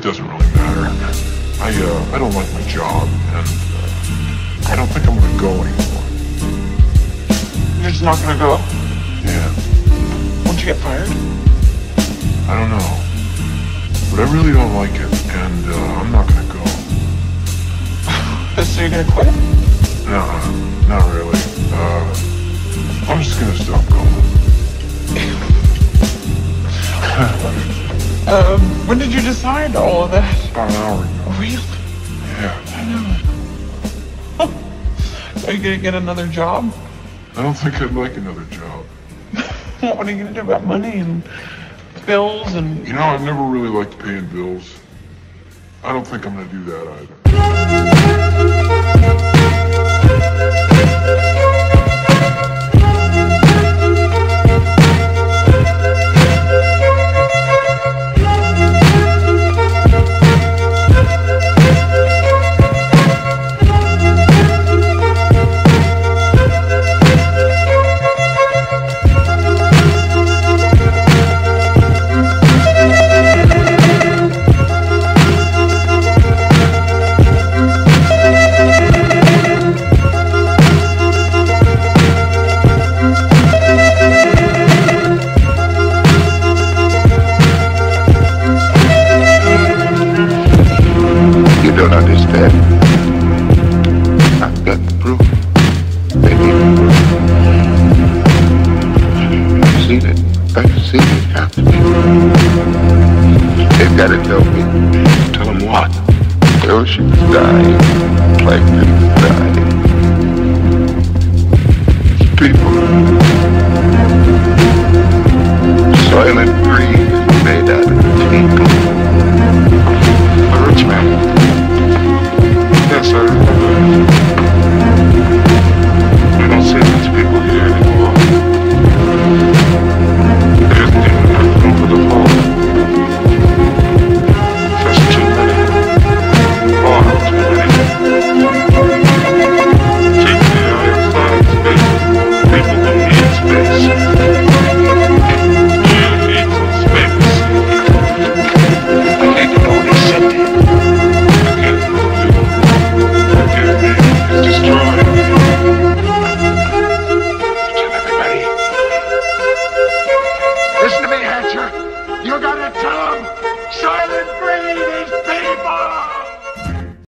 it doesn't really matter. I, uh, I don't like my job, and uh, I don't think I'm gonna go anymore. You're just not gonna go? Yeah, Won't you get fired? I don't know. But I really don't like it, and uh, I'm not gonna go. So you're gonna quit? No, not really. Uh, I'm just gonna stop going. Um, when did you decide all of that? About an hour ago. Really? Yeah, I know. Are you gonna get another job? I don't think I'd like another job. What are you gonna do about money and bills and You know, I've never really liked paying bills. I don't think I'm gonna do that either. Don't understand. I've got proof. Baby. I've seen it. I've seen it happen. They've got to tell me. Tell him what? The ocean's dying. Plankton's dying.